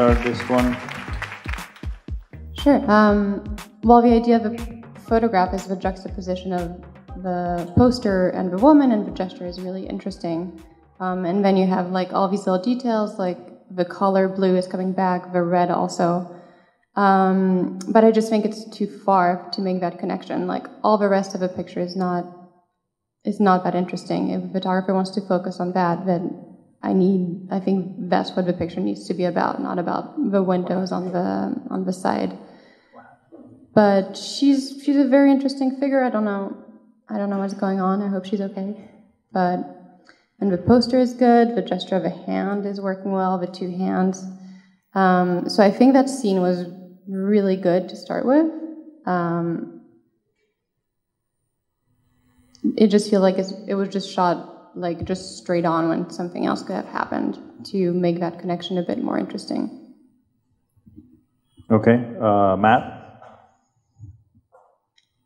start this one? Sure. Um, well, the idea of a photograph is the juxtaposition of the poster and the woman and the gesture is really interesting. Um, and then you have like all these little details, like the color blue is coming back, the red also. Um, but I just think it's too far to make that connection. Like all the rest of the picture is not is not that interesting. If a photographer wants to focus on that, then I need. I think that's what the picture needs to be about, not about the windows on the on the side. But she's she's a very interesting figure. I don't know. I don't know what's going on. I hope she's okay. But and the poster is good. The gesture of a hand is working well. The two hands. Um, so I think that scene was really good to start with. Um, it just feels like it was just shot like just straight on when something else could have happened to make that connection a bit more interesting. Okay, uh, Matt.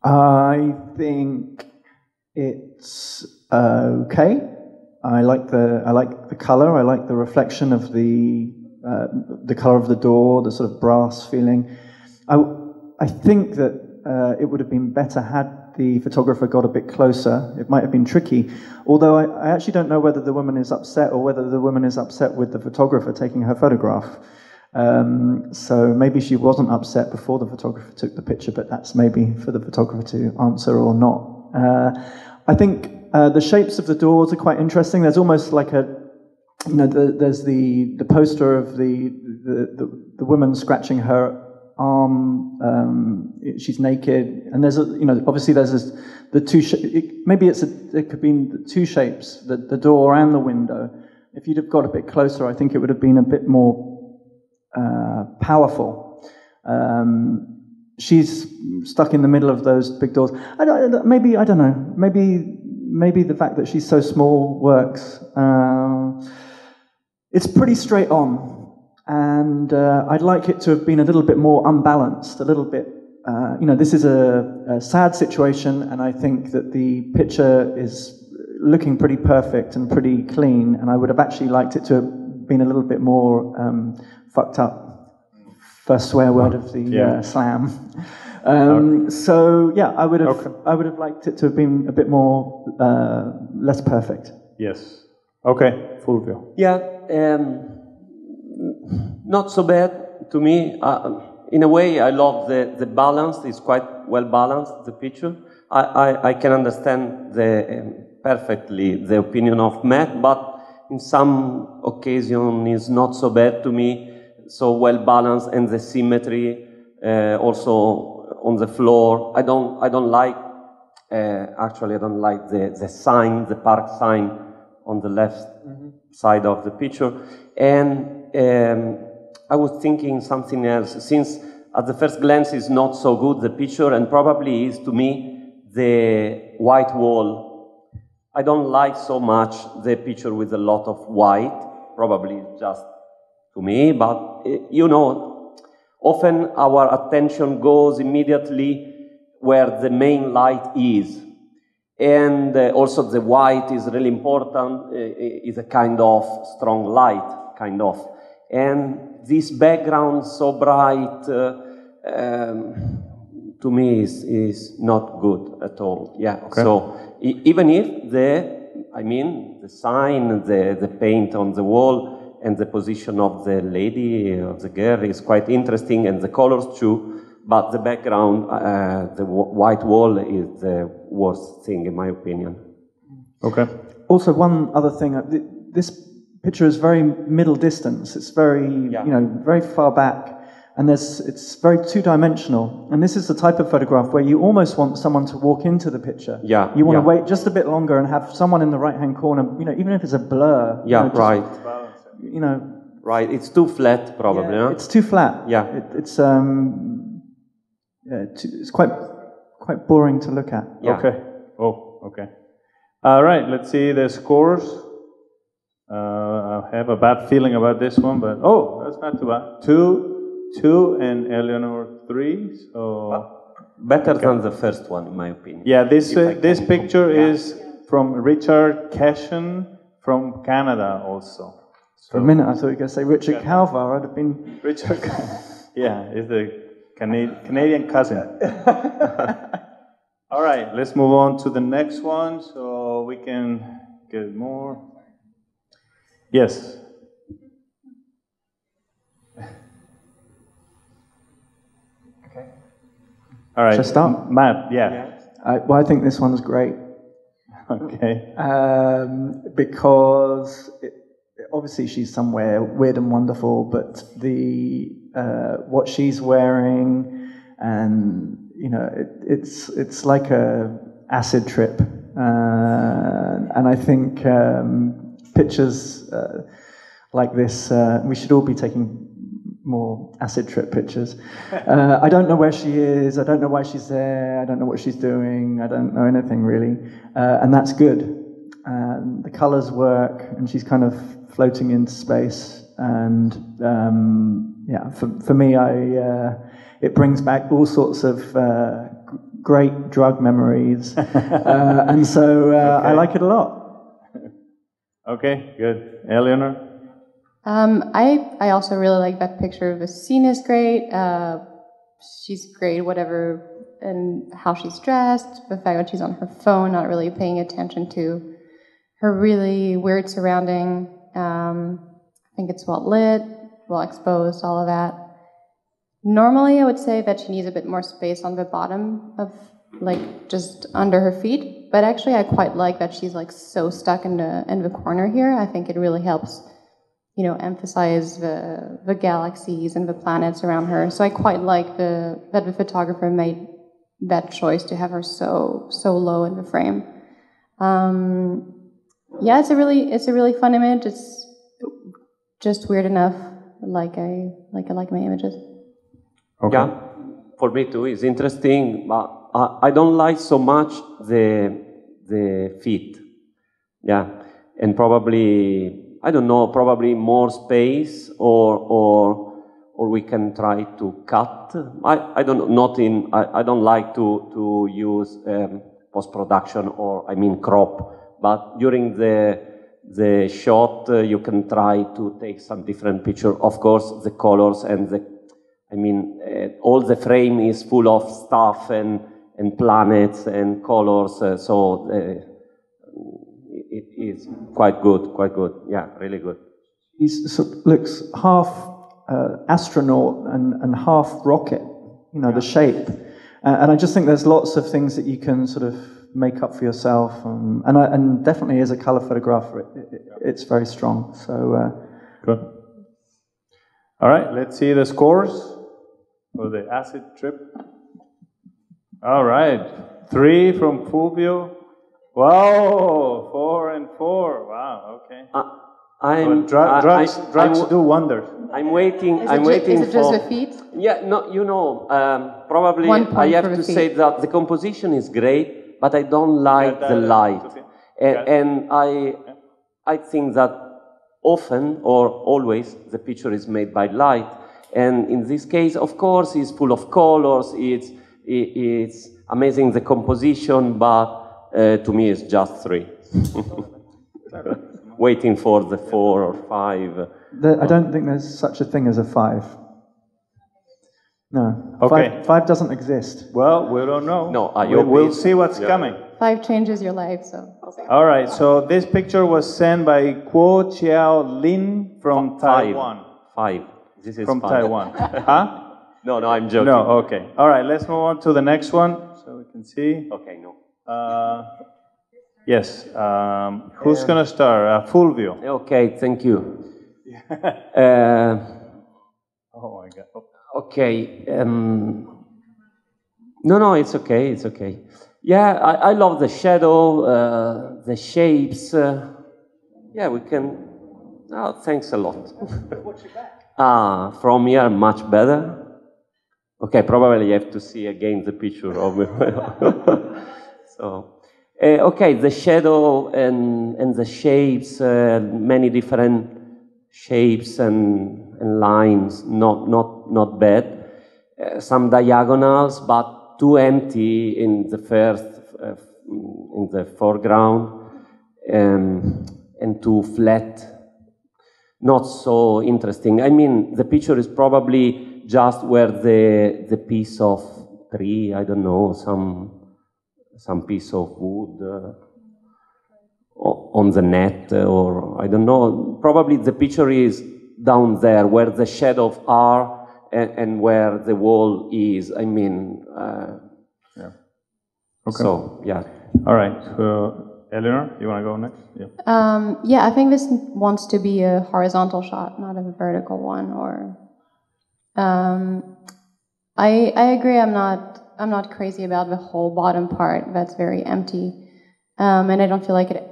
I think it's uh, okay. I like the I like the color. I like the reflection of the uh, the color of the door, the sort of brass feeling. I I think that uh, it would have been better had the photographer got a bit closer. It might have been tricky. Although I, I actually don't know whether the woman is upset or whether the woman is upset with the photographer taking her photograph. Um, so maybe she wasn't upset before the photographer took the picture, but that's maybe for the photographer to answer or not. Uh, I think uh, the shapes of the doors are quite interesting. There's almost like a, you know, the, there's the, the poster of the, the, the, the woman scratching her arm. Um, she's naked, and there's a, you know, obviously there's this, the two. Sh- it, maybe it's a, it could be the two shapes, the, the door and the window. If you'd have got a bit closer, I think it would have been a bit more uh, powerful. Um, she's stuck in the middle of those big doors. I maybe I don't know. Maybe maybe the fact that she's so small works. Uh, it's pretty straight on, and uh, I'd like it to have been a little bit more unbalanced, a little bit. Uh, you know, this is a, a sad situation, and I think that the picture is looking pretty perfect and pretty clean, and I would have actually liked it to have been a little bit more um, fucked up. First swear word of the Yeah. uh, slam. Um, So yeah, I would have Okay. I would have liked it to have been a bit more uh, less perfect. Yes. Okay, Fulvio. Yeah, um, not so bad to me. Uh, in a way, I love the, the balance. It's quite well balanced, the picture. I, I, I can understand the, um, perfectly the opinion of Matt, but in some occasion is not so bad to me. So well balanced and the symmetry uh, also on the floor. I don't, I don't like, uh, actually, I don't like the, the sign, the park sign on the left side of the picture. And um, I was thinking something else, since at the first glance is not so good, the picture, and probably is to me the white wall. I don't like so much the picture with a lot of white, probably just to me, but eh, you know, often our attention goes immediately where the main light is. And uh, also the white is really important, uh, is a kind of strong light, kind of. And this background so bright, uh, um, to me is, is not good at all. Yeah. Okay. So e- even if the, I mean, the sign, the, the paint on the wall, and the position of the lady, of the girl is quite interesting, and the colors too. But the background, uh, the w- white wall is the worst thing, in my opinion. Okay. Also, one other thing, uh, this picture is very middle distance. It's very, Yeah. you know, very far back, and there's, it's very two-dimensional. And this is the type of photograph where you almost want someone to walk into the picture. Yeah, You want to wait just a bit longer and have someone in the right-hand corner. You know, even if it's a blur. you Yeah, know, just, right, You know, right. It's too flat, probably. huh? it's too flat. Yeah. It, it's um, yeah, too, it's quite quite boring to look at. Yeah. Okay. Oh, okay. All right, let's see the scores. Uh, I have a bad feeling about this one, but oh, that's not too bad. Two, two, and Eleanor three. So Better than the first one, in my opinion. yeah, this uh, this picture compare. is from Richard Keshen from Canada also. For a minute, I thought you were going to say Richard Calvar. I'd have been. Richard, yeah, is the Cana- Canadian cousin. All right, let's move on to the next one so we can get more. Yes. Okay. All right. Shall I start? Matt, yeah. I, well, I think this one's great Okay. um, because it, obviously she's somewhere weird and wonderful, but the uh, what she's wearing and you know it, it's it's like a acid trip, uh, and I think um, pictures uh, like this uh, we should all be taking more acid trip pictures. Uh, I don't know where she is. I don't know why she's there. I don't know what she's doing. I don't know anything really, uh, and that's good. And the colors work, and she's kind of floating into space. And um, yeah, for, for me, I uh, it brings back all sorts of uh, great drug memories, uh, and so uh, I like it a lot. Okay, good. Eleanor? Um, I I also really like that picture. Of the scene is great. Uh, she's great, whatever, and how she's dressed. The fact that she's on her phone, not really paying attention to her really weird surrounding. Um, I think it's well lit, well exposed, all of that. Normally, I would say that she needs a bit more space on the bottom of, like, just under her feet. But actually, I quite like that she's like so stuck in the in the corner here. I think it really helps you know, emphasize the the galaxies and the planets around her. So I quite like the that the photographer made that choice to have her so so low in the frame. Um, yeah, it's a really it's a really fun image. It's just weird enough. Like I like I like my images. Okay. Yeah, for me too. It's interesting, but I, don't like so much the the feet. Yeah, and probably I don't know. Probably more space, or or or we can try to cut. I, I don't. Not in. I, I don't like to to use um, post production or I mean crop, but during the the shot uh, you can try to take some different picture. Of course, the colors and the I mean, uh, all the frame is full of stuff and, and planets and colors, uh, so uh, it is quite good, quite good. Yeah, really good. He looks half uh, astronaut and, and half rocket, you know, the shape. Uh, and I just think there's lots of things that you can sort of make up for yourself. Um, and, I, and definitely as a color photographer, it, it, it's very strong. So, uh, Good. All right, let's see the scores for the acid trip. All right, three from Fulvio. Wow, four and four. Wow, okay. Uh, I'm, But dru- I- drugs I- drugs I'm, do wonders. I'm waiting. Is I'm it, ju- waiting is it just for. the feet? Yeah, no, you know, um, probably One I point have for to the say feet. that the composition is great, but I don't like Yeah, the that- light, Sophia. and, Yeah. and I, I think that often or always the picture is made by light, and in this case, of course, it's full of colors. It's it, it's amazing the composition, but uh, to me, it's just three. Waiting for the four or five. the, I don't think there's such a thing as a five. No. Okay. Five, five doesn't exist. Well, we don't know. No, I we, hope we'll see what's yeah. coming. Five changes your life, so we'll. All right, so this picture was sent by Kuo Chiao Lin from Five. Taiwan. Five. This is From five. Taiwan. huh? No, no, I'm joking. No, okay. All right, let's move on to the next one so we can see. Okay, no. Uh, yes, um, who's going to start? Uh, Fulvio. Okay, thank you. uh, Oh my God. Oh. okay. Um, no, no, it's okay. It's okay. Yeah, I, I love the shadow, uh, the shapes. Uh, yeah, we can. Oh, thanks a lot. Ah, from here, much better. Okay, probably you have to see again the picture of me. so, uh, okay, the shadow and, and the shapes, uh, many different shapes and, and lines, not, not, not bad. Uh, some diagonals, but too empty in the first, in the foreground, um, and too flat not so interesting. I mean, the picture is probably just where the the piece of tree, I don't know, some some piece of wood uh, on the net, uh, or I don't know. Probably the picture is down there where the shadows are and, and where the wall is. I mean, uh, Yeah. Okay. so yeah. All right. So, Eleanor, you want to go next? Yeah. Um, yeah, I think this wants to be a horizontal shot, not a vertical one. Or, um, I I agree. I'm not I'm not crazy about the whole bottom part. That's very empty, um, and I don't feel like it.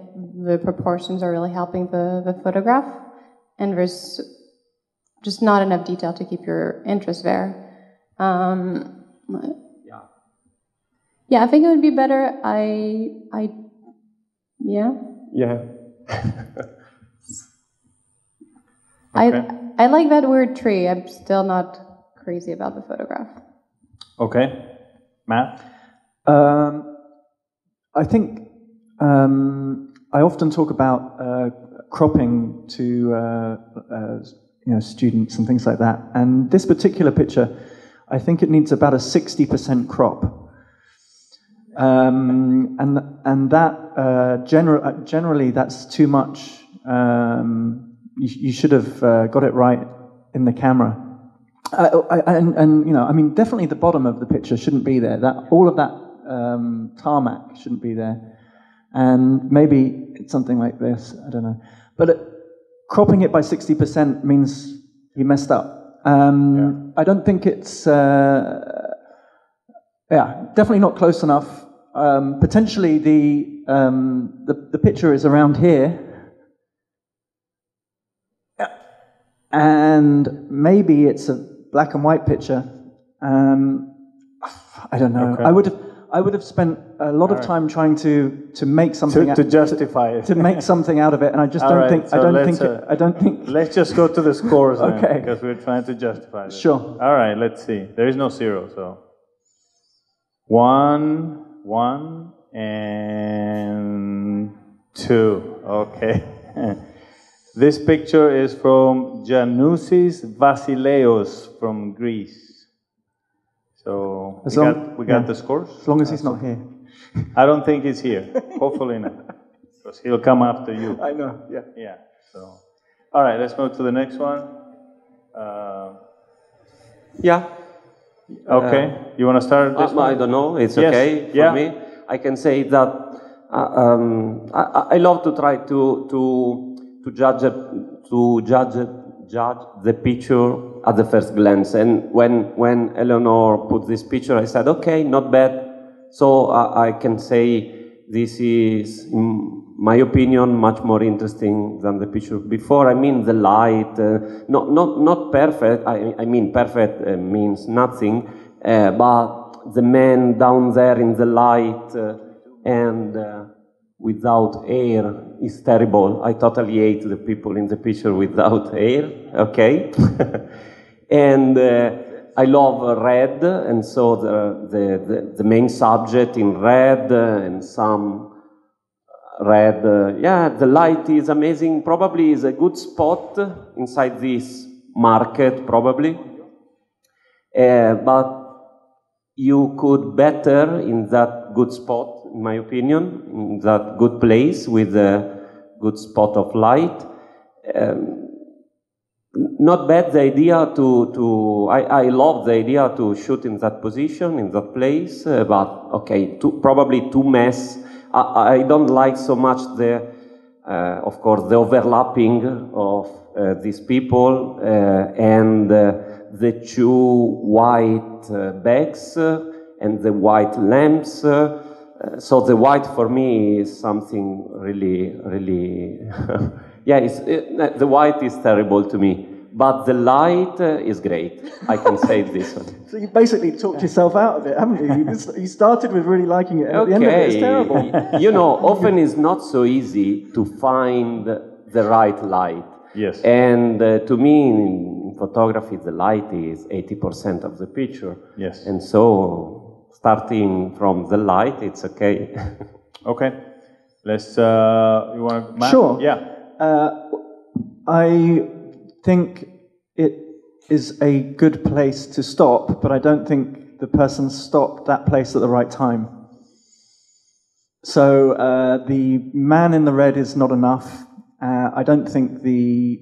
The proportions are really helping the the photograph, and there's just not enough detail to keep your interest there. Um, Yeah. yeah, I think it would be better. I I yeah. Yeah. Okay. I I like that word tree. I'm still not crazy about the photograph. Okay. Matt? Um, I think um, I often talk about uh, cropping to uh, uh, you know students and things like that. And this particular picture, I think it needs about a sixty percent crop. Um, and and that uh, gener- uh, generally that's too much. Um, you, you should have uh, got it right in the camera. Uh, I, and, and you know, I mean, definitely the bottom of the picture shouldn't be there. That all of that um, tarmac shouldn't be there, and maybe it's something like this. I don't know, but it, cropping it by sixty percent means you messed up. Um, I don't think it's. Uh, yeah, definitely not close enough. Um, potentially, the, um, the the picture is around here, and maybe it's a black and white picture. Um, I don't know. Okay. I would have I would have spent a lot of Alright. time trying to to make something To, to justify it. to make something out of it, and I just All don't right, think I so don't let's, think it, uh, I don't think. Let's just go to the scores Okay. because we're trying to justify this. Sure. All right, let's see. There is no zero, so one, one, and two. Okay. this picture is from Giannousis Vasileios from Greece. So As we long- got, we got yeah. the scores. As long as he's not here. I don't think he's here. Hopefully not, because he'll come after you. I know. Yeah. Yeah. So, all right, let's move to the next one. Uh, Yeah. okay, you want to start this Uh, one? I don't know. It's Yes, okay for yeah. me. I can say that uh, um, I, I love to try to to to judge a, to judge judge the picture at the first glance. And when when Eleanor put this picture, I said, okay, not bad. So I, I can say this is, in my opinion, much more interesting than the picture before. I mean, the light, uh, not not not perfect. I, I mean, perfect uh, means nothing, uh, but the man down there in the light uh, and uh, without air is terrible. I totally hate the people in the picture without air. Okay, and. Uh, I love red, and so the, the, the, the main subject in red uh, and some red. Uh, yeah, the light is amazing. Probably is a good spot inside this market, probably. Uh, but you could better in that good spot, in my opinion, that good place with a good spot of light. Um, not bad the idea to to I, I love the idea to shoot in that position in that place uh, but okay too, probably too mess I, I don't like so much the uh, of course the overlapping of uh, these people uh, and uh, the two white uh, bags and the white lamps uh, uh, so the white for me is something really really yeah it's, it, the white is terrible to me but the light uh, is great i can say this one So you basically talked yourself out of it, haven't you? You, just, you started with really liking it. and At the end of it, it's terrible. you know often it's not so easy to find the right light Yes. and uh, to me in photography the light is 80% of the picture Yes. and so starting from the light it's okay Okay. Let's. Uh, you want to? Sure. Yeah. Uh, I think it is a good place to stop, but I don't think the person stopped that place at the right time. So uh, the man in the red is not enough. Uh, I don't think the,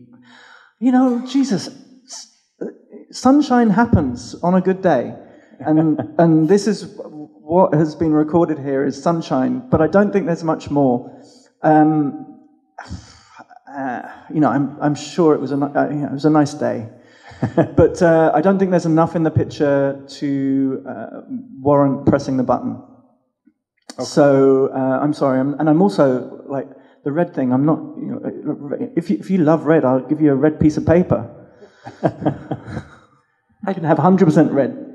you know, Jesus, sunshine happens on a good day, and and this is what has been recorded here is sunshine. But I don't think there's much more. Um, uh, you know, I'm I'm sure it was a uh, you know, it was a nice day. but uh, I don't think there's enough in the picture to uh, warrant pressing the button. So uh, I'm sorry, I'm, and I'm also like the red thing. I'm not. You know, if you, if you love red, I'll give you a red piece of paper. I can have 100% red.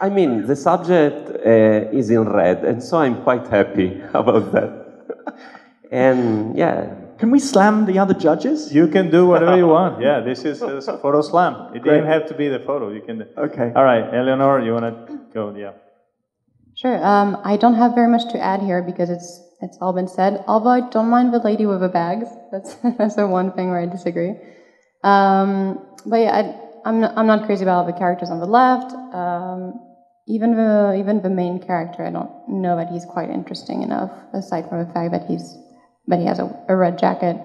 I mean, the subject uh, is in red, and so I'm quite happy about that. and yeah, Can we slam the other judges? You can do whatever you want. Yeah, this is a photo slam. It Great. didn't have to be the photo. You can. Okay. All right, Eleanor, you want to go? Yeah. Sure. Um, I don't have very much to add here because it's it's all been said. Although I don't mind the lady with the bags. That's that's the one thing where I disagree. Um, but yeah, I, I'm not, I'm not crazy about all the characters on the left. Um, even the even the main character, I don't know that he's quite interesting enough. Aside from the fact that he's that he has a, a red jacket.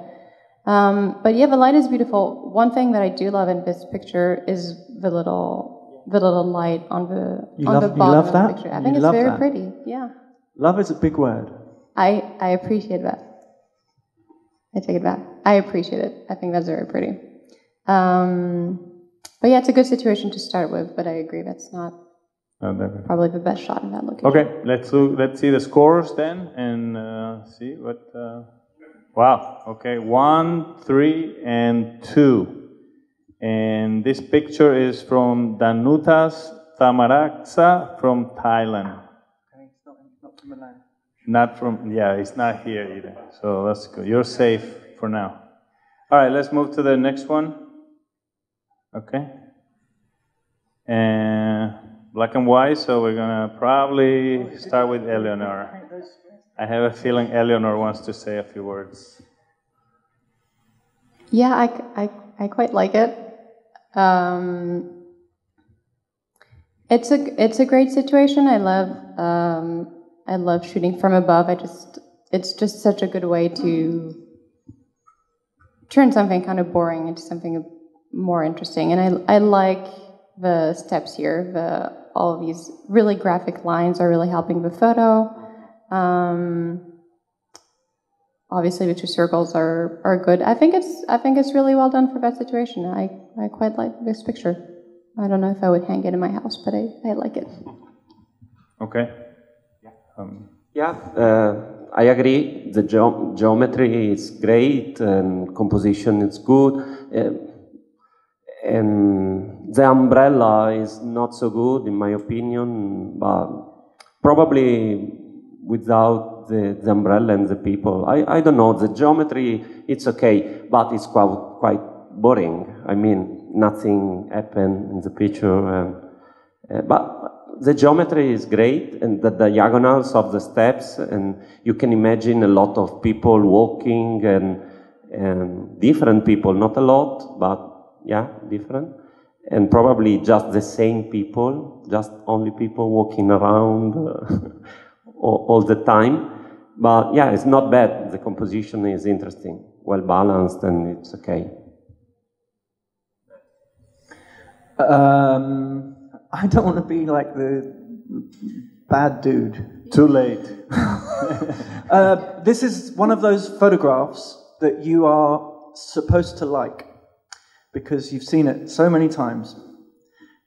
Um, but yeah, the light is beautiful. One thing that I do love in this picture is the little the little light on the You on love- the you bottom love of that? the picture. I You think it's very that? pretty. Yeah, Love is a big word. I I appreciate that. I take it back. I appreciate it. I think that's very pretty. Um, but yeah, it's a good situation to start with. But I agree that's not probably the best shot in that location. Okay, let's look, let's see the scores then and uh, see what. Uh, wow. Okay, one, three, and two. And this picture is from Danuthas Thamaraksa from Thailand. Not from, yeah, it's not here either. So that's good. You're safe for now. All right, let's move to the next one. Okay. And black and white, so we're gonna probably start with Eleanor. I have a feeling Eleanor wants to say a few words. Yeah, I, I, I quite like it. Um, it's a it's a great situation. I love um, I love shooting from above. I just it's just such a good way to turn something kind of boring into something more interesting. And I I like the steps here. The all of these really graphic lines are really helping the photo. Um, obviously the two circles are, are good. I think it's I think it's really well done for that situation. I, I quite like this picture. I don't know if I would hang it in my house, but I, I like it. Okay. Um, Yeah, uh, I agree. The geo- geometry is great and composition is good. Uh, and the umbrella is not so good, in my opinion, but probably without the, the umbrella and the people. I, I don't know. The geometry, it's okay, but it's quite, quite boring. I mean, nothing happened in the picture. And, uh, but the geometry is great and the diagonals of the steps and you can imagine a lot of people walking and, and different people, not a lot, but yeah, different. And probably just the same people, just only people walking around uh, all, all the time. But yeah, it's not bad. The composition is interesting, well balanced, and it's okay. Um, I don't want to be like the bad dude. too late. Uh, this is one of those photographs that you are supposed to like because you've seen it so many times.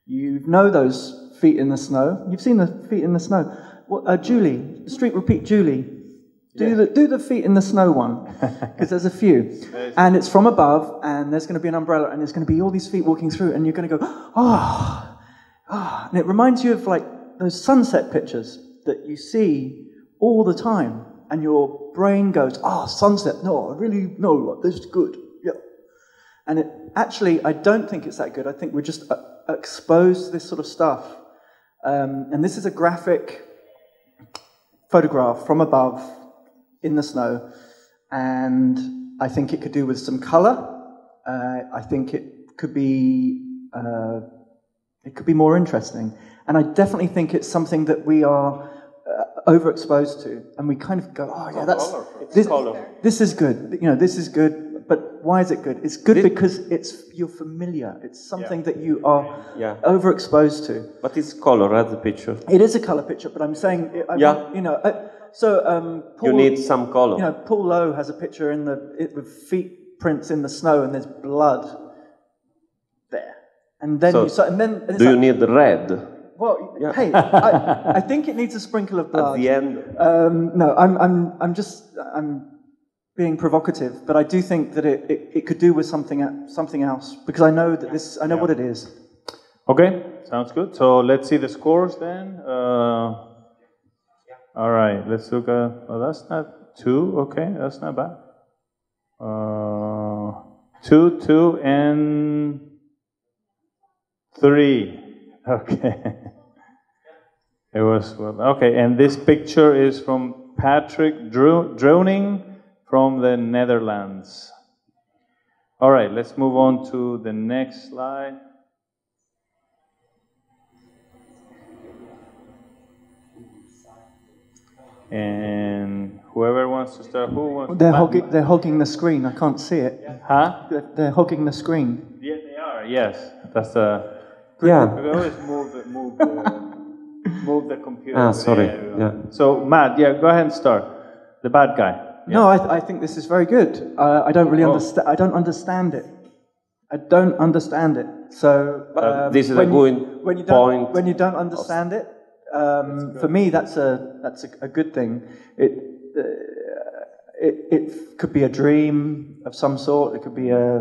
You know those feet in the snow. You've seen the feet in the snow. What, uh, Julie, street repeat, Julie. Do the do the feet in the snow one because there's a few, and it's from above, and there's going to be an umbrella, and there's going to be all these feet walking through, and you're going to go, ah, ah, and it reminds you of like those sunset pictures that you see all the time, and your brain goes, ah, sunset, no, I really no, this is good, yeah, and it actually, I don't think it's that good. I think we're just uh, exposed to this sort of stuff, um, and this is a graphic photograph from above in the snow, and I think it could do with some color uh, I think it could be uh, it could be more interesting. And I definitely think it's something that we are uh, overexposed to, and we kind of go, "Oh yeah, that's this, this is good." You know, this is good. But why is it good? It's good because it's you're familiar. It's something that you are Yeah. overexposed to. But it's color, right? The picture. It is a color picture, but I'm saying, I Yeah. you know, uh, so um, Paul, You need some color. you know, Paul Lowe has a picture in the it, with feet prints in the snow, and there's blood there, and then So, you, so, and then and Do you like, need red well, Yeah. hey, I, I think it needs a sprinkle of blood. at the end? Um, no, I'm, I'm, I'm just, I'm being provocative, but I do think that it, it, it could do with something, something else because I know that this, I know what it is. Okay, sounds good. So let's see the scores then. Uh, all right, let's look at. Oh, that's not two. Okay, that's not bad. Uh, two, two, and three. Okay. It was well, okay, and this picture is from Patrick Dro- Dreuning from the Netherlands. All right, let's move on to the next slide. And whoever wants to start, who wants They're to hogging, they're hogging the screen. I can't see it. Huh? They're, they're hogging the screen. Yeah, they are. Yes, that's a. Yeah. We always move the move the move the computer. Ah, sorry. There you go. Yeah. So Matt, yeah, go ahead and start. The bad guy. No, I, I think this is very good. Uh, I don't really Oh. understand. I don't understand it. I don't understand it. So But um, this is a when you- when you don't, point When you don't understand it, um, for me, that's a that's a, a good thing. It, uh, it it could be a dream of some sort. It could be a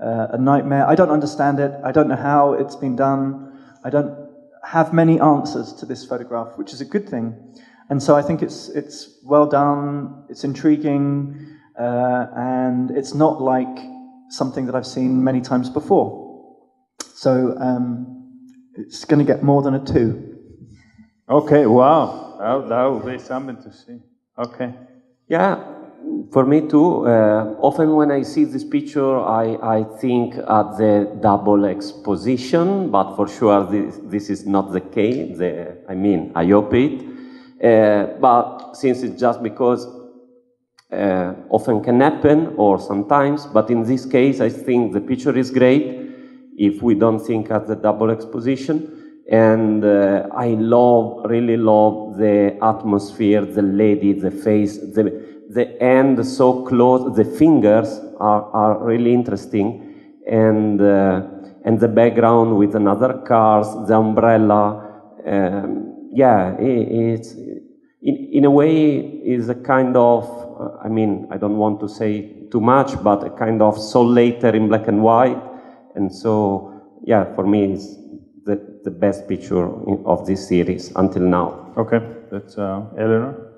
uh, a nightmare. I don't understand it. I don't know how it's been done. I don't have many answers to this photograph, which is a good thing. And so I think it's it's well done. It's intriguing, uh, and it's not like something that I've seen many times before. So um, it's going to get more than a two. Okay. Wow. That, that would be something to see. Okay. Yeah, for me too. Uh, often when I see this picture, I, I think at the double exposition, but for sure this, this is not the case. The, I mean, I hope it. Uh, but since it's just because uh, often can happen or sometimes, but in this case, I think the picture is great if we don't think at the double exposition. And uh, I love, really love the atmosphere, the lady, the face, the, the hand so close, the fingers are, are really interesting. And, uh, and the background with another cars, the umbrella, um, yeah, i it's, in, in a way is a kind of, uh, I mean, I don't want to say too much, but a kind of Saul Leiter in black and white. And so, yeah, for me, it's the, the best picture of this series until now. Okay. That's uh, Eleanor.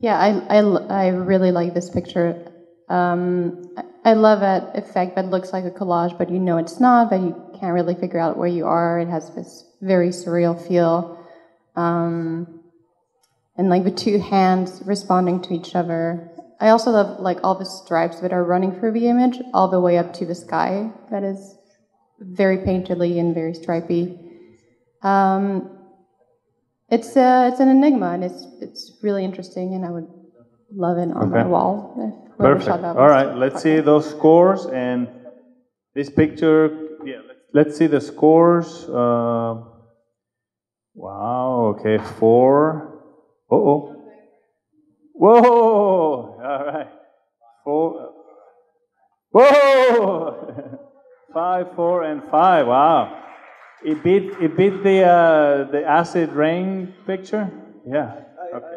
Yeah, I—I really like this picture. Um, I- I love that effect that looks like a collage, but you know it's not, but you can't really figure out where you are. It has this very surreal feel. Um, and like the two hands responding to each other. I also love like all the stripes that are running through the image, all the way up to the sky. That is very painterly and very stripy. Um, it's a, it's an enigma, and it's it's really interesting, and I would love it on my wall. Perfect. All right. Let's see those scores and this picture. Yeah. let's- Let's see the scores. Uh, wow. Okay. Four. Uh oh. Whoa. All right. Four. Whoa. five, four, and five. Wow. It beat it beat the uh, the acid rain picture. Yeah. Okay.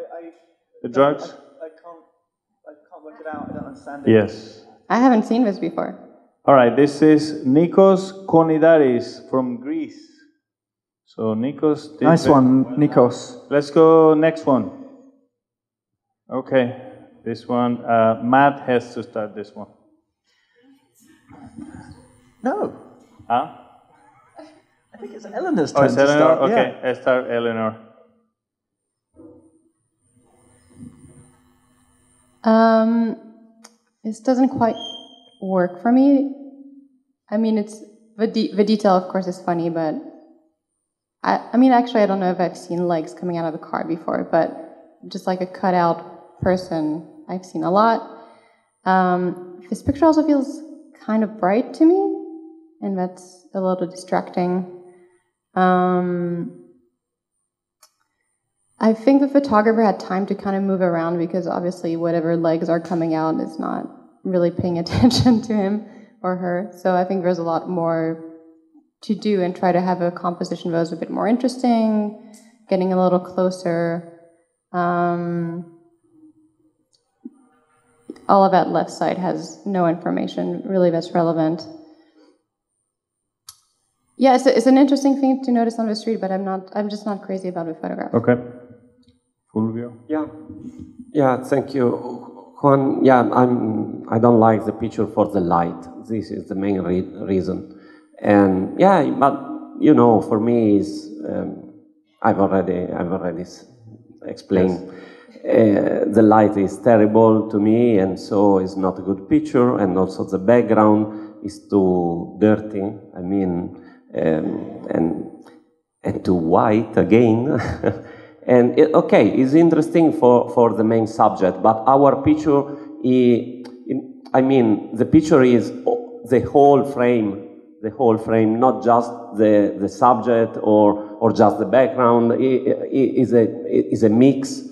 The drugs. I, can't, I can't work it out. I don't understand it. Yes. I haven't seen this before. All right, this is Nikos Konidaris from Greece. So Nikos, did Nice ve- one, Nikos. Let's go next one. Okay, this one. Uh, Matt has to start this one. No, Huh? I think it's Eleanor's Oh, turn it's to Eleanor. start. Okay, Yeah. let's start Eleanor. Um, this doesn't quite work for me. I mean, it's the de- the detail, of course, is funny, but I, I mean, actually, I don't know if I've seen legs coming out of a car before, but just like a cutout person, I've seen a lot. Um, this picture also feels kind of bright to me, and that's a little distracting. Um, I think the photographer had time to kind of move around because obviously whatever legs are coming out is not really paying attention to him or her. So I think there's a lot more to do and try to have a composition that was a bit more interesting, getting a little closer. Um, all of that left side has no information really that's relevant. Yeah, it's, a, it's an interesting thing to notice on the street, but I'm not. I'm just not crazy about the photograph. Okay. Fulvio? Yeah, yeah. Thank you, Juan. Yeah, I'm. I don't like the picture for the light. This is the main re reason. And yeah, but you know, for me, is um, I've already I've already explained. Yes. Uh, the light is terrible to me, and so it's not a good picture. And also the background is too dirty. I mean, um, and and too white again. and it, okay, it's interesting for, for the main subject, but our picture, is, I mean, the picture is the whole frame, the whole frame, not just the, the subject or, or just the background. It, is a, it is a mix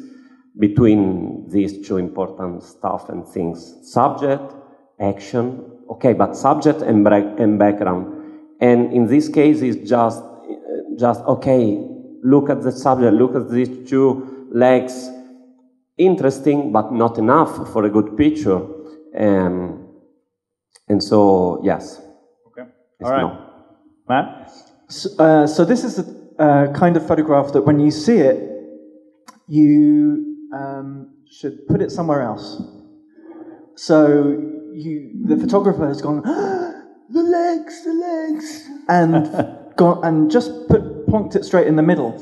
between these two important stuff and things. Subject, action, okay, but subject and, and background. And in this case, it's just, just okay, look at the subject, look at these two legs. Interesting, but not enough for a good picture. Um, and so, yes. All right. No. Matt? So, uh, so, this is a uh, kind of photograph that when you see it, you um, should put it somewhere else. So you, the photographer has gone, the legs, the legs, and gone and just put plonked it straight in the middle.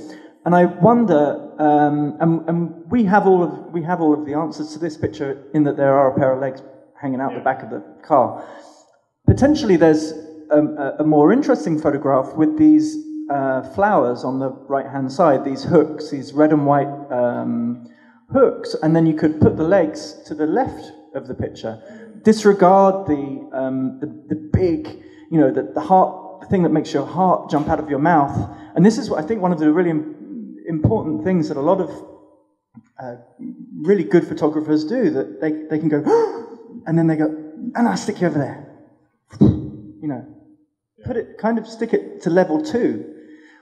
And I wonder, um, and, and, we have all of we have all of the answers to this picture in that there are a pair of legs hanging out yeah. the back of the car. Potentially, there's a, a more interesting photograph with these uh, flowers on the right hand side, these hooks, these red and white um, hooks, and then you could put the legs to the left of the picture disregard the, um, the, the, big, you know, the, the heart, the thing that makes your heart jump out of your mouth. And this is what I think one of the really important things that a lot of uh, really good photographers do, that they, they can go, and then they go, and I'll stick you over there. You know, put it, kind of stick it to level two.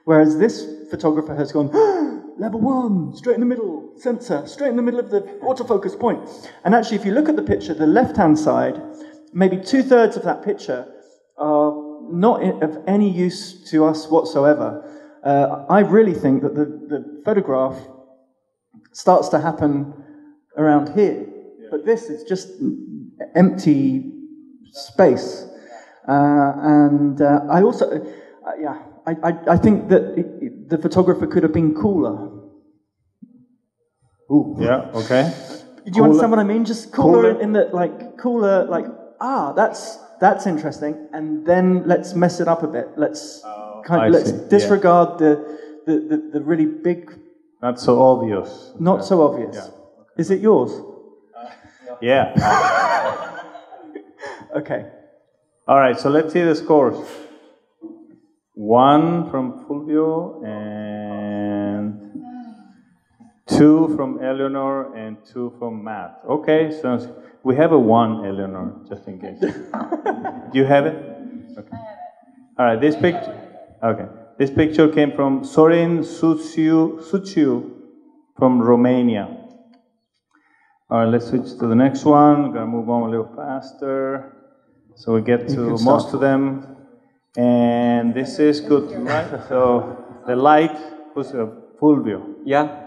Whereas this photographer has gone, level one, straight in the middle, sensor, straight in the middle of the autofocus point. And actually, if you look at the picture, the left hand side, maybe two thirds of that picture are not of any use to us whatsoever. Uh, I really think that the, the photograph starts to happen around here, but this is just empty space. Uh, and uh, I also, uh, yeah, I, I, I think that it, it, the photographer could have been cooler. Ooh. Yeah, okay. Do you cooler. understand what I mean? Just cooler, cooler in the, like, cooler, like, ah, that's, that's interesting. And then let's mess it up a bit. Let's, oh, kind of, let's see. disregard yeah. the, the, the, the, really big. Not so obvious. Not yeah. so obvious. Yeah. Okay. Is it yours? Uh, yeah. okay. All right, so let's see the scores. One from Fulvio and two from Eleanor and two from Matt. Okay, so we have a one, Eleanor, just in case. Do you have it? Okay. I have it. All right, this picture. Okay, this picture came from Sorin Suciu, Suciu from Romania. All right, let's switch to the next one. We're gonna move on a little faster, so we get to most of them. And this is good, right? So the light was a Fulvio. Yeah.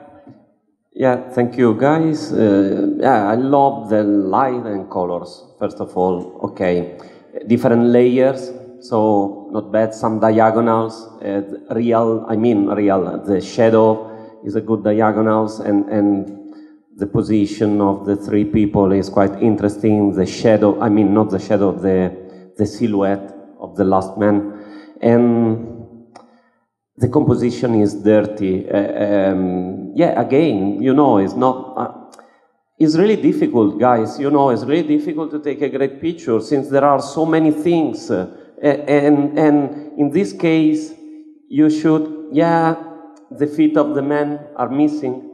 Yeah, thank you, guys. Uh, yeah, I love the light and colors. First of all, okay, different layers, so not bad. Some diagonals, uh, real. I mean, real. The shadow is a good diagonals, and and the position of the three people is quite interesting. The shadow, I mean, not the shadow, the the silhouette of the last man. And the composition is dirty. Uh, um, yeah, again, you know, it's not. Uh, it's really difficult, guys. You know, it's really difficult to take a great picture since there are so many things. Uh, and and in this case, you should, yeah, the feet of the man are missing.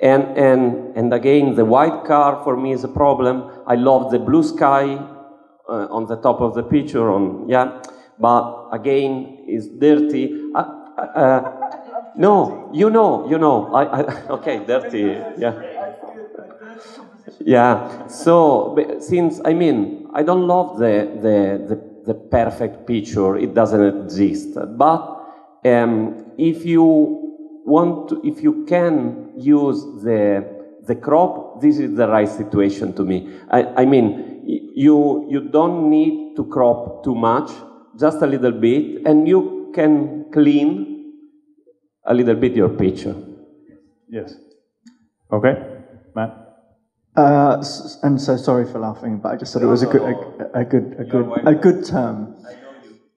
And, and, and again, the white car for me is a problem. I love the blue sky uh, on the top of the picture, on, yeah, but again, it's dirty. Uh, uh, no, you know, you know. I, I, okay, dirty, yeah. Yeah, so since, I mean, I don't love the, the, the, the perfect picture, it doesn't exist. But um, if you want to, if you can use the, the crop, this is the right situation to me. I, I mean, you, you don't need to crop too much, just a little bit, and you can clean a little bit your picture. Yes. Okay, Matt. Uh, and so sorry for laughing, but I just thought no, it was a good, a, a, good, a good, a good term.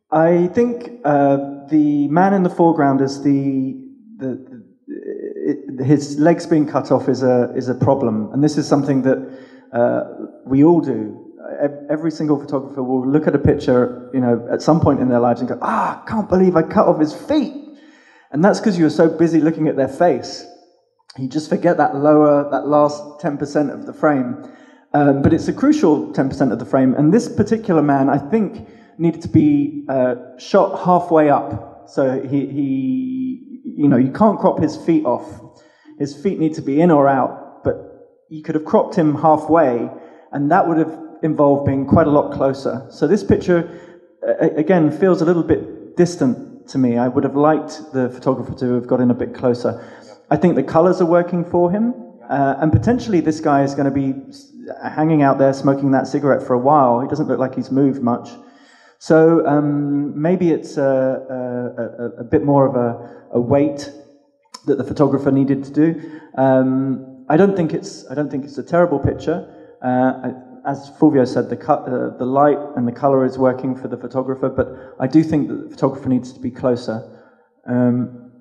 I, I think uh, the man in the foreground is the the, it, his legs being cut off is a is a problem, and this is something that uh, we all do. Every single photographer will look at a picture, you know, at some point in their lives and go, "Ah, I can't believe I cut off his feet," and that's because you were so busy looking at their face, you just forget that lower, that last ten percent of the frame. Um, but it's a crucial ten percent of the frame, and this particular man, I think, needed to be uh, shot halfway up. So he, he you know, you can't crop his feet off. His feet need to be in or out, but you could have cropped him halfway, and that would have involved being quite a lot closer. So this picture, again, feels a little bit distant to me. I would have liked the photographer to have got in a bit closer. I think the colors are working for him, uh, and potentially this guy is going to be hanging out there smoking that cigarette for a while. He doesn't look like he's moved much. So um, maybe it's a, a, a, bit more of a, a wait that the photographer needed to do. Um, I don't think it's I don't think it's a terrible picture. Uh, as Fulvio said, the, uh, the light and the color is working for the photographer, but I do think that the photographer needs to be closer. Um,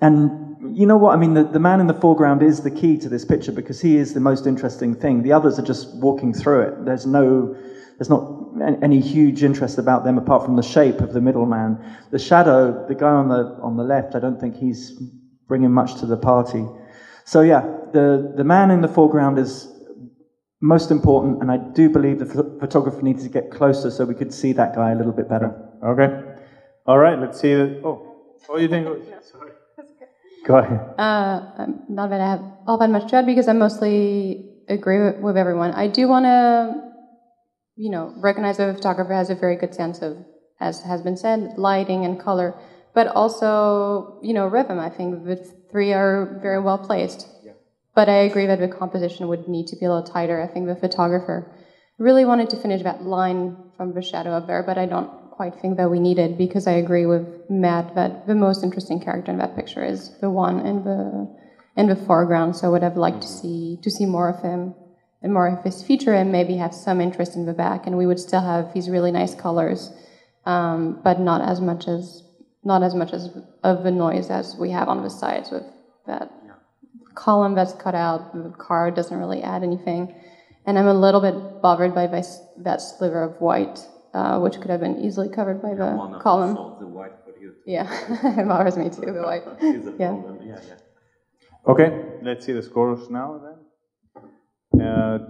and you know what? I mean, the, the man in the foreground is the key to this picture because he is the most interesting thing. The others are just walking through it. There's no, there's not any huge interest about them apart from the shape of the middleman. The shadow, the guy on the on the left, I don't think he's bringing much to the party. So yeah, the the man in the foreground is most important, and I do believe the photographer needs to get closer so we could see that guy a little bit better. Okay. All right. Let's see. The, oh, what do you think? Sorry. Go ahead. Uh, not that I have all that much to add because I mostly agree with, with everyone. I do want to you know, recognize that a photographer has a very good sense of, as has been said, lighting and color, but also, you know, rhythm. I think the three are very well placed. Yeah. But I agree that the composition would need to be a little tighter. I think the photographer really wanted to finish that line from the shadow up there, but I don't quite think that we need it because I agree with Matt that the most interesting character in that picture is the one in the in the foreground. So I would have liked to mm-hmm. see to see more of him and more of his feature and maybe have some interest in the back and we would still have these really nice colors um, but not as much as not as much as of the noise as we have on the sides with that yeah. column that's cut out the car doesn't really add anything. And i'm a little bit bothered by this, that sliver of white uh, which could have been easily covered by the yeah, column. the white for you. Yeah it bothers me too the white. Yeah. yeah yeah. Okay let's see the scores now then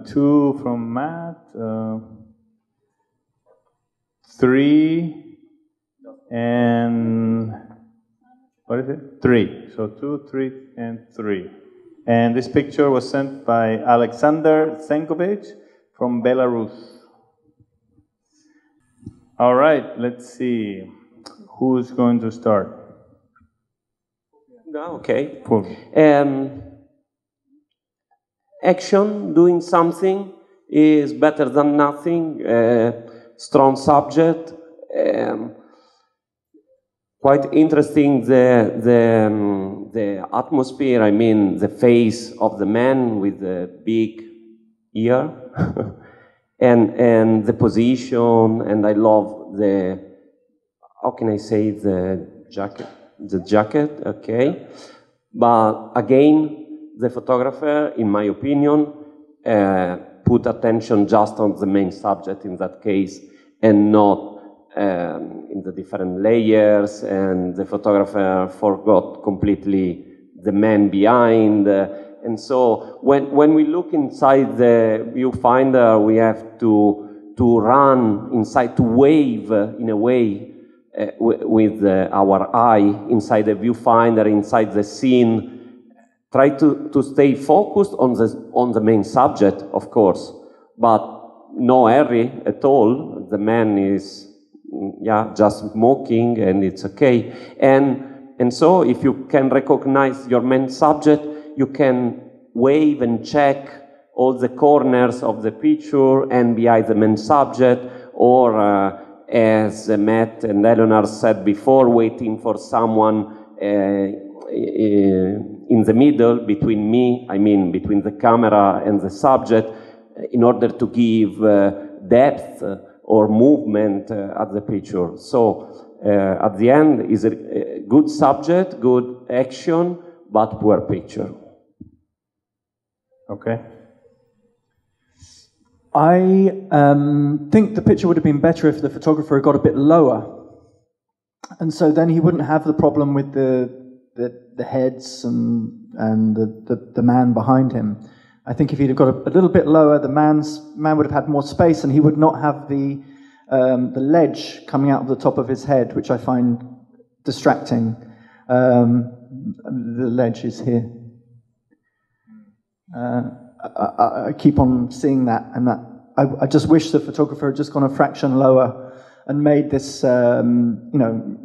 two from Matt, uh, three, and what is it? Three. So two, three, and three. And this picture was sent by Alexander Zenkovich from Belarus. All right, let's see. Who's going to start? Okay. Um, action, doing something is better than nothing. Uh, strong subject. Um, quite interesting the the um, the atmosphere. I mean, the face of the man with the big ear, and and the position, and I love the how can I say the jacket, the jacket, okay. But again, the photographer, in my opinion, uh, put attention just on the main subject in that case, and not um, in the different layers. And the photographer forgot completely the man behind. Uh, and so when, when we look inside the viewfinder, we have to, to run inside, to wave uh, in a way uh, with uh, our eye inside the viewfinder, inside the scene. Try to, to stay focused on the, on the main subject, of course, but no hurry at all. The man is, yeah, just smoking and it's okay. And and so if you can recognize your main subject, you can wave and check all the corners of the picture and behind the main subject, or uh, as Matt and Eléonore said before, waiting for someone uh, in the middle between me, I mean between the camera and the subject, in order to give uh, depth or movement uh, at the picture. So uh, at the end is a, a good subject, good action, but poor picture. Okay. I um, think the picture would have been better if the photographer had got a bit lower. And so then he wouldn't have the problem with the, the, the heads and, and the, the, the, man behind him. I think if he'd have got a, a, little bit lower, the man's, man would have had more space and he would not have the, um, the ledge coming out of the top of his head, which I find distracting. Um, the ledge is here. Uh, I, I, keep on seeing that, and that I, I, just wish the photographer had just gone a fraction lower and made this, um, you know,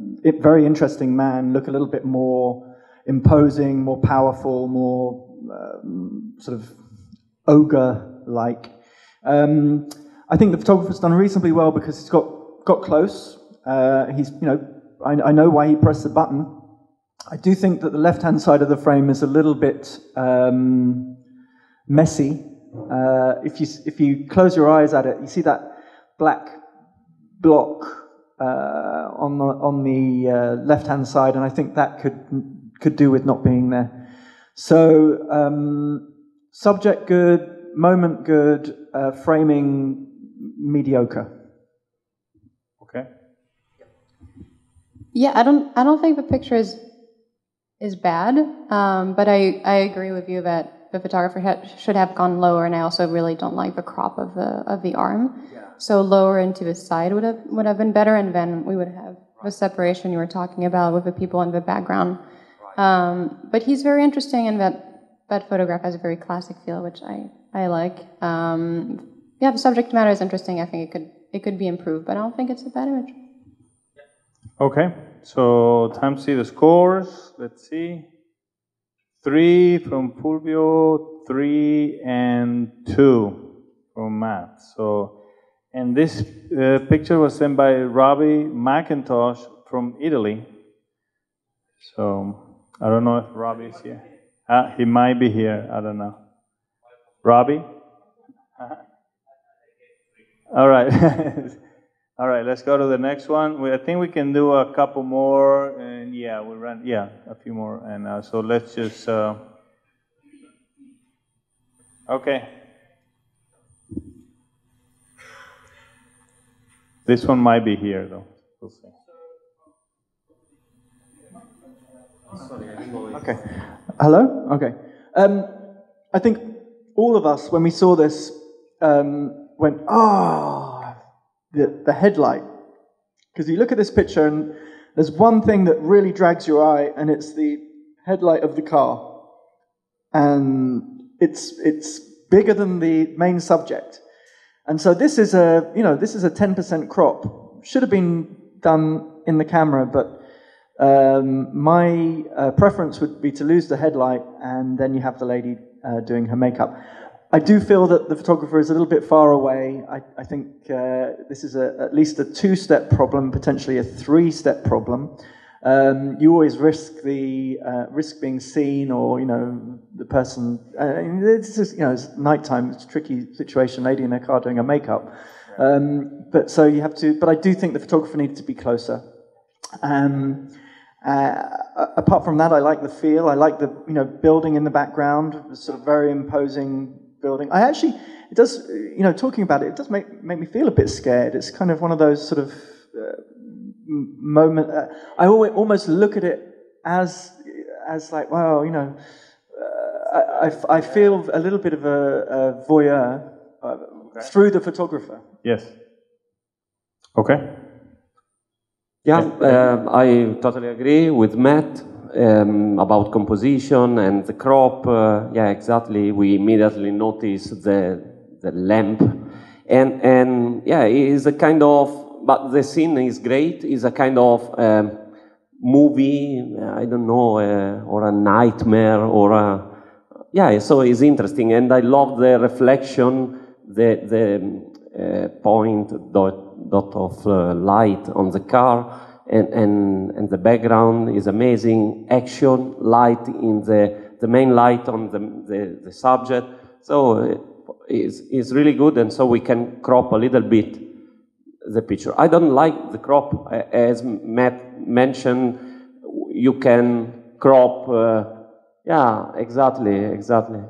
very interesting man look a little bit more imposing, more powerful, more um, sort of ogre-like. Um, I think the photographer's done reasonably well because he's got got close. Uh, he's, you know, I, I, know why he pressed the button. I do think that the left-hand side of the frame is a little bit um, messy. Uh, if you if you close your eyes at it, you see that black block uh, on the on the uh, left-hand side, and I think that could could do with not being there. So um, subject good, moment good, uh, framing mediocre. Okay. Yeah, I don't I don't think the picture is is bad, um, but I, I agree with you that the photographer ha- should have gone lower, and I also really don't like the crop of the of the arm. Yeah. So lower into his side would have would have been better, and then we would have the separation you were talking about with the people in the background. Um, but he's very interesting, and that that photograph has a very classic feel, which I I like. Um, yeah, the subject matter is interesting. I think it could it could be improved, but I don't think it's a bad image. Okay, so time to see the scores. Let's see. Three from Fulvio, three and two from Matt. So, and this uh, picture was sent by Robbi MacIntosh from Italy. So, I don't know if Robbi is here. Uh, he might be here. I don't know. Robbi? All right. All right, let's go to the next one. We, I think we can do a couple more, and yeah, we run, yeah, a few more. And uh, so let's just, uh, okay. This one might be here, though. We'll see. Okay. Hello? Okay. Um, I think all of us, when we saw this, um, went, ah, oh, the, the headlight. Because you look at this picture and there's one thing that really drags your eye, and it's the headlight of the car. And it's, it's bigger than the main subject. And so this is a, you know, this is a 10% crop. Should have been done in the camera, but um, my uh, preference would be to lose the headlight and then you have the lady uh, doing her makeup. I do feel that the photographer is a little bit far away. I, I think uh, this is a, at least a two step problem, potentially a three step problem. Um, you always risk the uh, risk being seen, or you know, the person. Uh, it's just, you know, it's nighttime. It's a tricky situation. Lady in her car doing her makeup. Um, but so you have to. But I do think the photographer needed to be closer. Um, uh, apart from that, I like the feel. I like the you know building in the background, sort of very imposing building. I actually, it does you know talking about it, it does make make me feel a bit scared. It's kind of one of those sort of uh, moment. Uh, I always, almost look at it as as like, wow, you know, uh, I, I, I, feel a little bit of a, a voyeur uh, okay. through the photographer. Yes. Okay. Yeah, uh, I totally agree with Matt um, about composition and the crop. Uh, yeah, exactly. We immediately notice the the lamp, and and yeah, it is a kind of but the scene is great. It's a kind of um, movie, I don't know, uh, or a nightmare, or a yeah. So it's interesting, and I love the reflection, the the uh, point dot, dot of uh, light on the car. And, and, and the background is amazing. Action, light in the, the main light on the, the, the subject. So uh, it's, it's really good, and so we can crop a little bit the picture. I don't like the crop, as Matt mentioned. You can crop. Uh, yeah, exactly, exactly.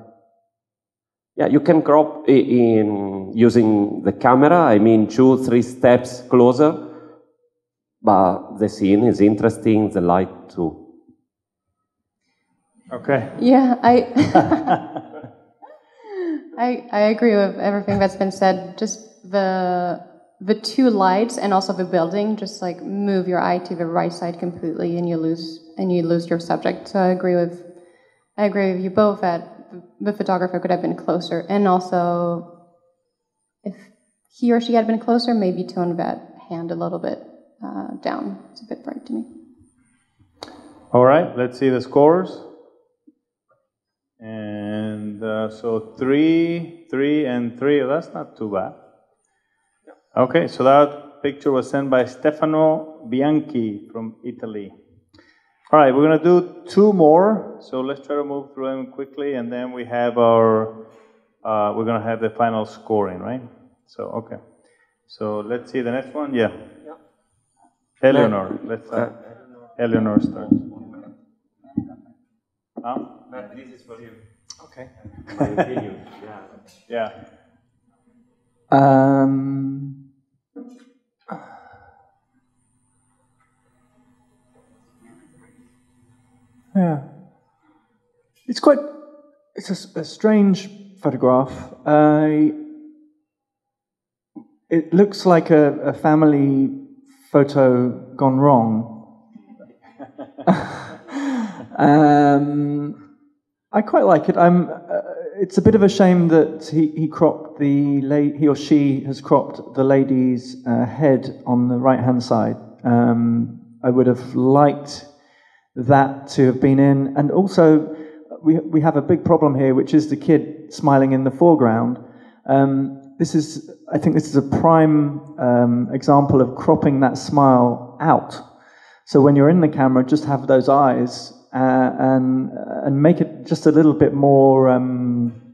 Yeah, you can crop in using the camera. I mean, two, three steps closer. But the scene is interesting. The light too. Okay. Yeah, I. I, I agree with everything that's been said. Just the the two lights and also the building just like move your eye to the right side completely and you lose and you lose your subject. So i agree with i agree with you both that the photographer could have been closer. And also if he or she had been closer maybe tone that hand a little bit uh, down. It's a bit bright to me. All right let's see the scores. And uh, so three three and three that's not too bad Okay, so that picture was sent by Stefano Bianchi from Italy. All right, we're going to do two more. So let's try to move through them quickly, and then we have our, uh, we're going to have the final scoring, right? So, okay. So let's see the next one. Yeah. yeah. Eléonore. Let's start. Uh, Eléonore starts. Huh? this is for you. Okay. yeah. Yeah. Um, Yeah. It's quite, it's a, a strange photograph. Uh, it looks like a, a family photo gone wrong. um, I quite like it. I'm, uh, it's a bit of a shame that he, he cropped the la- he or she has cropped the lady's uh, head on the right hand side. Um, I would have liked that to have been in. And also, we, we have a big problem here, which is the kid smiling in the foreground. Um, this is, I think, this is a prime um, example of cropping that smile out. So when you're in the camera, just have those eyes uh, and and make it just a little bit more um,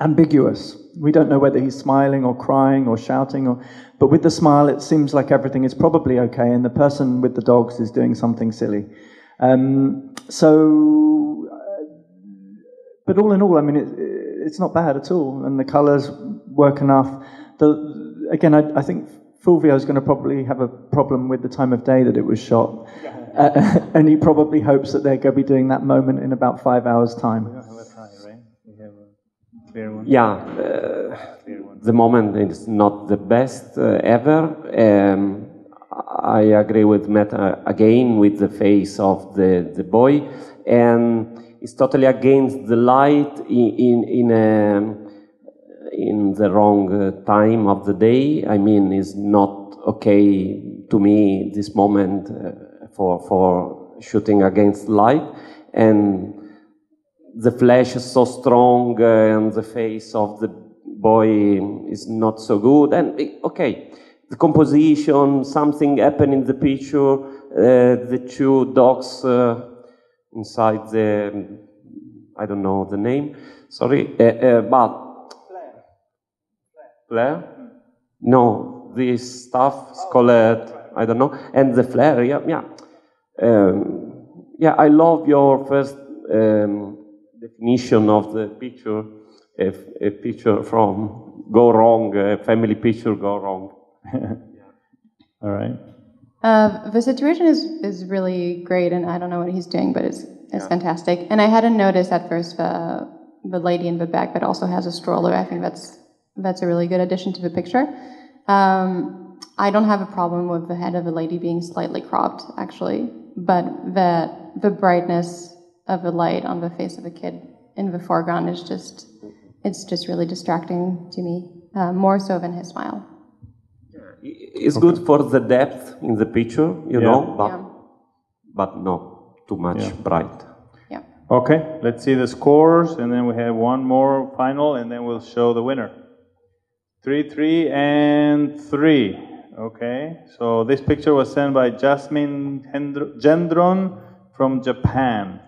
ambiguous. We don't know whether he's smiling or crying or shouting, or but with the smile, it seems like everything is probably okay, and the person with the dogs is doing something silly. Um, so, uh, but all in all, I mean, it, it's not bad at all, and the colours work enough. The, again, I, I think Fulvio is going to probably have a problem with the time of day that it was shot, uh, and he probably hopes that they're going to be doing that moment in about five hours' time. Yeah, uh, the moment is not the best uh, ever. Um, I agree with Matt uh, again with the face of the, the boy, and it's totally against the light in in in, a, in the wrong uh, time of the day. I mean, it's not okay to me this moment uh, for for shooting against light, and the flash is so strong, uh, and the face of the boy is not so good. And okay the composition, something happened in the picture, the two dogs uh, inside the, I don't know the name, sorry, uh, uh, but. Flare? No, this stuff called, I don't know, and the flair, yeah, yeah. Um, yeah, I love your first um, definition of the picture, a, a picture from go wrong, a family picture go wrong. All right. Uh, the situation is, is really great, and I don't know what he's doing, but it's, it's fantastic. And I hadn't noticed at first the, the lady in the back that also has a stroller. I think that's, that's a really good addition to the picture. Um, I don't have a problem with the head of a lady being slightly cropped, actually, but the, the brightness of the light on the face of a kid in the foreground is just, it's just really distracting to me, uh, more so than his smile. It's good for the depth in the picture, you Yeah. know, but, Yeah. but not too much Yeah. bright. Yeah. Okay, let's see the scores, and then we have one more final, and then we'll show the winner. Three, three, and three. Okay, so this picture was sent by Jasmin Hendr- Gendron from Japan.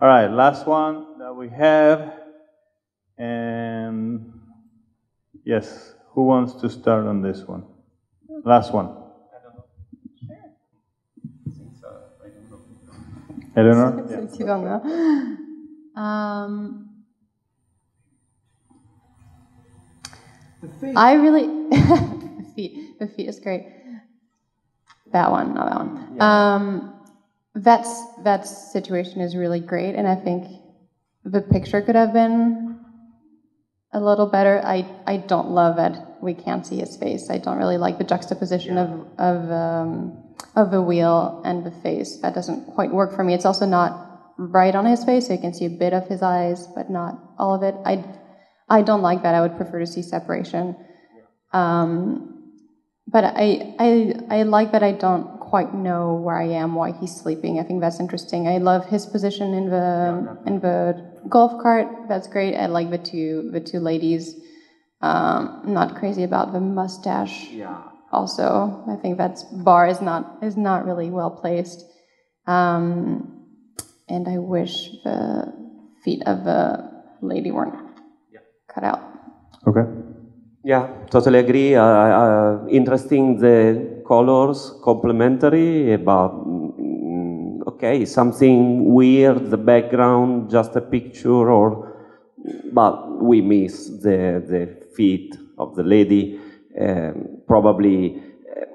All right, last one that we have, and yes, who wants to start on this one? Last one. Eléonore? Yeah. Since you don't know. Um, I really the feet. The feet is great. That one, not that one. Um, that's that situation is really great, and I think the picture could have been a little better. I I don't love that we can't see his face. I don't really like the juxtaposition of of um, of the wheel and the face. That doesn't quite work for me. It's also not right on his face, so you can see a bit of his eyes, but not all of it. I I don't like that. I would prefer to see separation. Um, but I, I, I like that I don't quite know where I am, why he's sleeping. I think that's interesting. I love his position in the in the golf cart. That's great. I like the two the two ladies. Um, I'm not crazy about the mustache. Yeah. Also, I think that bar is not is not really well placed. Um, and I wish the feet of the lady weren't cut out. Okay. Yeah, totally agree. Uh, uh, interesting the colors complementary, but mm, okay, something weird, the background, just a picture, or but we miss the the feet of the lady. Um, probably, uh,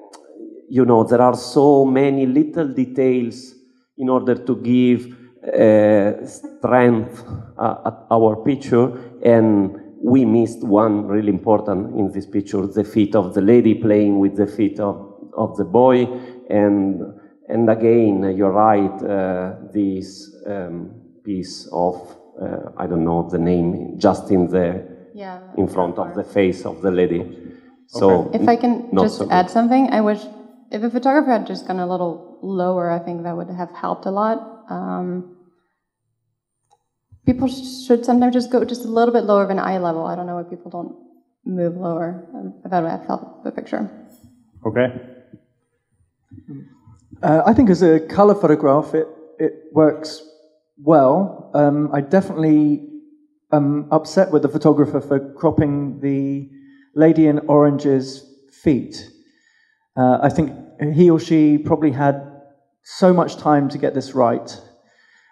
you know, there are so many little details in order to give uh, strength uh, at our picture and we missed one really important in this picture the feet of the lady playing with the feet of, of the boy and and again you're right uh, this um, piece of uh, i don't know the name just in the Yeah. in front of the face of the lady so If I can just so add something, I wish if the photographer had just gone a little lower, I think that would have helped a lot. Um, people should sometimes just go just a little bit lower than eye level. I don't know why people don't move lower. Um, That would have helped the picture. Okay. Uh, I think as a color photograph, it, it works well. Um, I definitely am upset with the photographer for cropping the lady in orange's feet. Uh, I think he or she probably had so much time to get this right,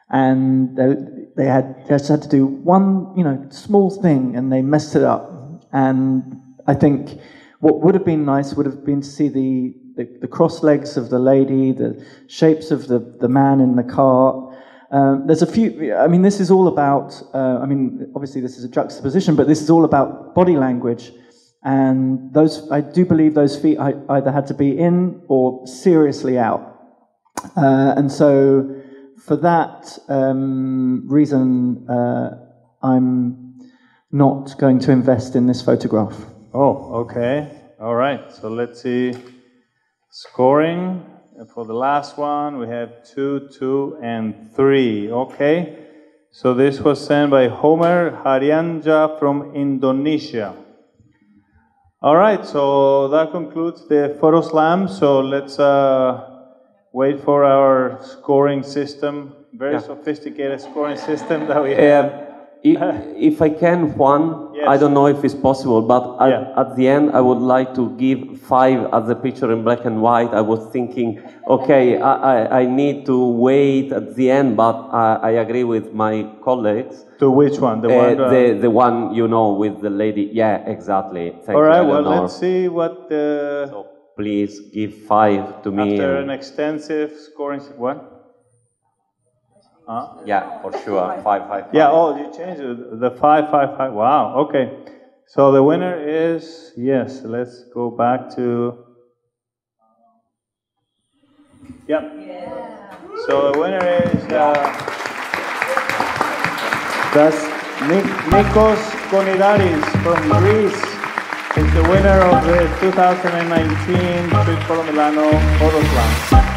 and they, they had just had to do one, you know, small thing, and they messed it up. And I think what would have been nice would have been to see the, the, the cross legs of the lady, the shapes of the, the man in the cart. Um, there's a few, I mean, this is all about, uh, I mean, obviously this is a juxtaposition, but this is all about body language. And those, I do believe those feet either had to be in or seriously out. Uh, and so, for that um, reason, uh, I'm not going to invest in this photograph. Oh, okay. All right. So let's see scoring. And for the last one, we have two, two, and three. Okay. So this was sent by Homer Harianja from Indonesia. All right. So that concludes the photo slam. So let's uh, wait for our scoring system, very Yeah. sophisticated scoring system that we have. Um, i- if I can, Juan, I don't know if it's possible, but at, Yeah. at the end, I would like to give five as a picture in black and white. I was thinking, okay, I, I, I need to wait at the end, but I, I agree with my colleagues. To which one? The Uh, one. uh, the, the one, you know, with the lady. Yeah, exactly. Thank all you. Well, let's see what the So please give five to me. after an extensive scoring. What? Huh? yeah, for sure. Five, five, five. Yeah. Oh, you changed it. The five, five, five. Wow. Okay. So the winner is yes. Let's go back to. Yep. So the winner is. Uh, that's Nik- Nikos Konidaris from Greece. Is the winner of the 2019 Street Photo Milano Photo Slam.